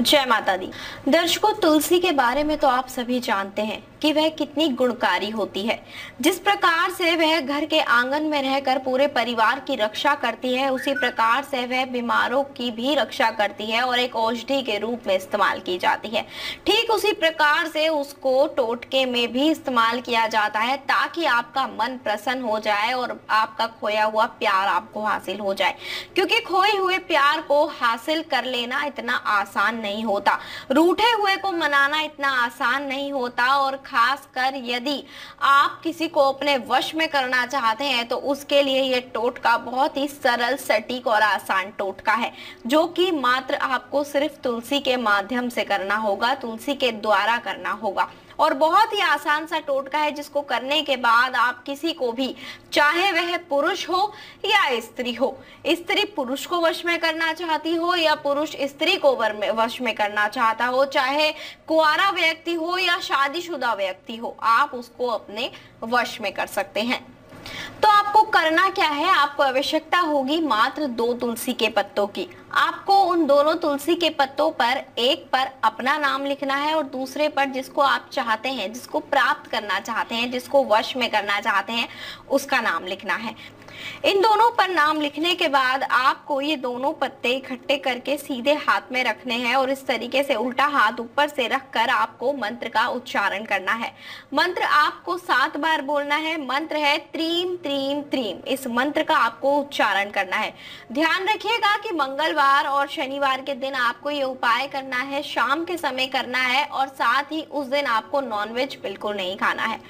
जय माता दी। दर्शकों, तुलसी के बारे में तो आप सभी जानते हैं कि वह कितनी गुणकारी होती है। जिस प्रकार से वह घर के आँगन में रहकर पूरे परिवार की रक्षा करती है, उसी प्रकार से वह बीमारों की भी रक्षा करती है और एक औषधि के रूप में इस्तेमाल की जाती है। ठीक उसी प्रकार से उसको टोटके में भी इस्तेमाल किया जाता है ताकि आपका मन प्रसन्न हो जाए और आपका खोया हुआ प्यार आपको हासिल हो जाए। क्योंकि खोए हुए प्यार को हासिल कर लेना इतना आसान नहीं होता। रूठे हुए को मनाना इतना आसान नहीं होता और खास कर यदि आप किसी को अपने वश में करना चाहते हैं तो उसके लिए ये टोटका बहुत ही सरल, सटीक और आसान टोटका है, जो कि मात्र आपको सिर्फ़ तुलसी के माध्यम से करना होगा, तुलसी के द्वारा करना होगा। और बहुत ही आसान सा टोटका है जिसको करने के बाद आप किसी को भी, चाहे वह पुरुष हो या स्त्री हो, स्त्री पुरुष को वश में करना चाहती हो या पुरुष स्त्री को वश में करना चाहता हो, चाहे कुआरा व्यक्ति हो या शादीशुदा व्यक्ति हो, आप उसको अपने वश में कर सकते हैं। आपको करना क्या है? आपको आवश्यकता होगी मात्र दो तुलसी के पत्तों की। आपको उन दोनों तुलसी के पत्तों पर एक पर अपना नाम लिखना है और दूसरे पर जिसको आप चाहते हैं, जिसको प्राप्त करना चाहते हैं, जिसको वश में करना चाहते हैं, उसका नाम लिखना है। इन दोनों पर नाम लिखने के बाद आपको ये दोनों पत्ते इकट्ठे करके सीधे हाथ में रखने हैं और इस तरीके से उल्टा हाथ ऊपर से रखकर आपको मंत्र का उच्चारण करना है। मंत्र आपको सात बार बोलना है। मंत्र है त्रीम त्रीम त्रीम। इस मंत्र का आपको उच्चारण करना है। ध्यान रखिएगा कि मंगलवार और शनिवार के दिन आपको ये उपाय करना है। शाम के समय करना है और साथ ही उस दिन आपको नॉनवेज बिल्कुल नहीं खाना है।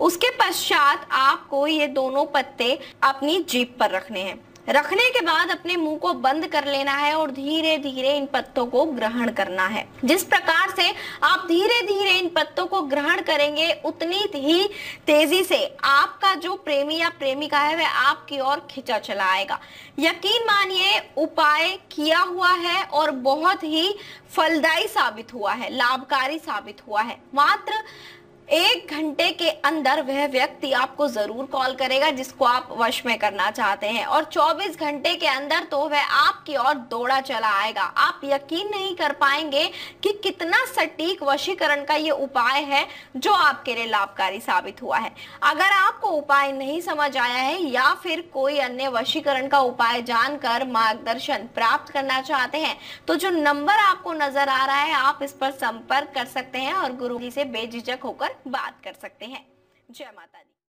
उसके पश्चात आपको ये दोनों पत्ते अपनी जीप पर रखने हैं। रखने के बाद अपने मुँह को बंद कर लेना है और धीरे धीरे इन पत्तों को ग्रहण करना है। जिस प्रकार से आप धीरे धीरे इन पत्तों को ग्रहण करेंगे, उतनी ही तेज़ी से आपका जो प्रेमी या प्रेमिका है, वह आपकी ओर खिंचा चला आएगा। यकीन मानिए, उपाय किया हुआ है और बहुत ही फलदायी साबित हुआ है, लाभकारी साबित हुआ है। मात्र एक घंटे अंदर वह व्यक्ति आपको ज़रूर कॉल करेगा, जिसको आप वश में करना चाहते हैं। और 24 घंटे के अंदर तो वह आपकी ओर दौड़ा चला आएगा। आप यकीन नहीं कर पाएँगे कि कितना सटीक वशीकरण का ये उपाय है, जो आपके लिए लाभकारी साबित हुआ है। अगर आपको उपाय नहीं समझ आया है, या फिर कोई अन्य वशीकरण का उपाय जानकर मार्गदर्शन प्राप्त करना चाहते हैं तो जो नंबर आपको नज़र आ रहा है, आप इस पर संपर्क कर सकते हैं और गुरु जी से बेझिझक होकर बात कर सकते हैं। જય માતાજી